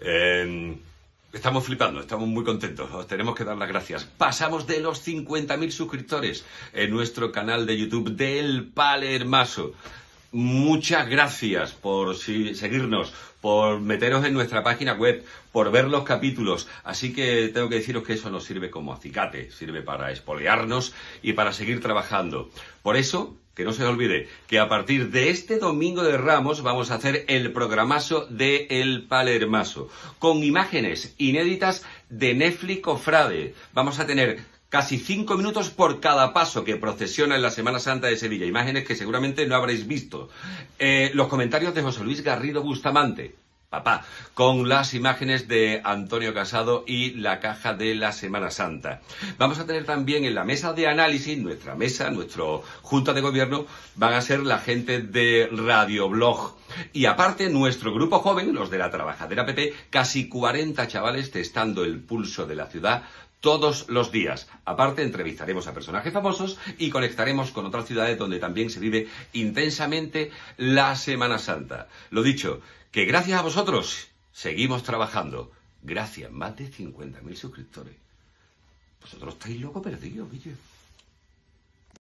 Eh, estamos flipando, estamos muy contentos, os tenemos que dar las gracias. Pasamos de los 50.000 suscriptores en nuestro canal de YouTube del Palermaso. Muchas gracias por seguirnos, por meteros en nuestra página web, por ver los capítulos. Así que tengo que deciros que eso nos sirve como acicate, sirve para espolearnos y para seguir trabajando. Por eso, que no se olvide que a partir de este domingo de Ramos vamos a hacer el programazo de El Palermaso, con imágenes inéditas de Netflix Cofrade. Vamos a tener casi cinco minutos por cada paso que procesiona en la Semana Santa de Sevilla. Imágenes que seguramente no habréis visto. Eh, los comentarios de José Luis Garrido Bustamante, con las imágenes de Antonio Casado y la caja de la Semana Santa. Vamos a tener también en la mesa de análisis, nuestra mesa, nuestro junta de gobierno, van a ser la gente de Radioblog. Y aparte, nuestro grupo joven, los de la Trabajadera PP, casi 40 chavales testando el pulso de la ciudad todos los días. Aparte, entrevistaremos a personajes famosos y conectaremos con otras ciudades donde también se vive intensamente la Semana Santa. Lo dicho, que gracias a vosotros seguimos trabajando. Gracias, más de 50.000 suscriptores. Vosotros estáis loco perdidos, Guille.